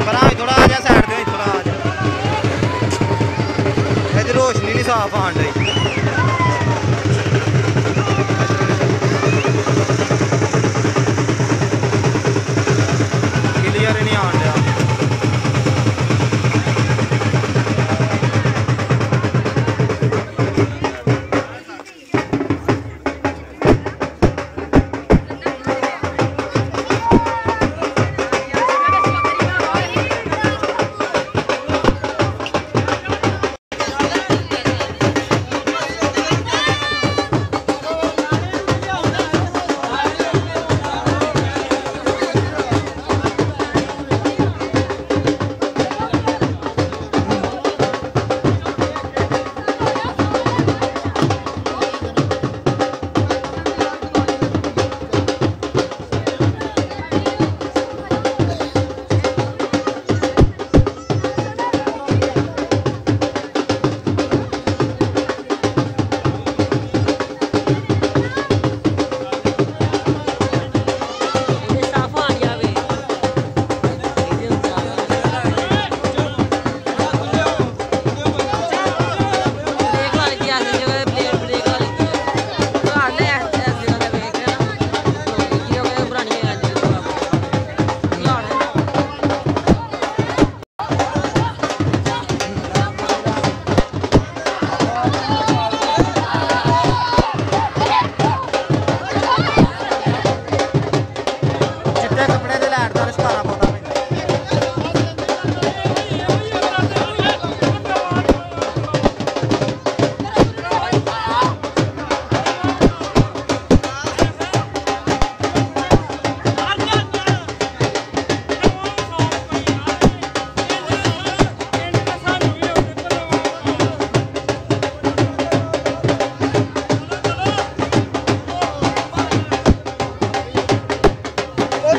ਪਰਾਂ ਥੋੜਾ ਆ ਜਾ ਸਾਈਡ ਤੇ ਥੋੜਾ ਆ ਜਾ ਇਹਦੀ ਰੋਸ਼ਨੀ ਨਹੀਂ ਸਾਫ਼ ਆਣ ਰਹੀ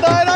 Thunder!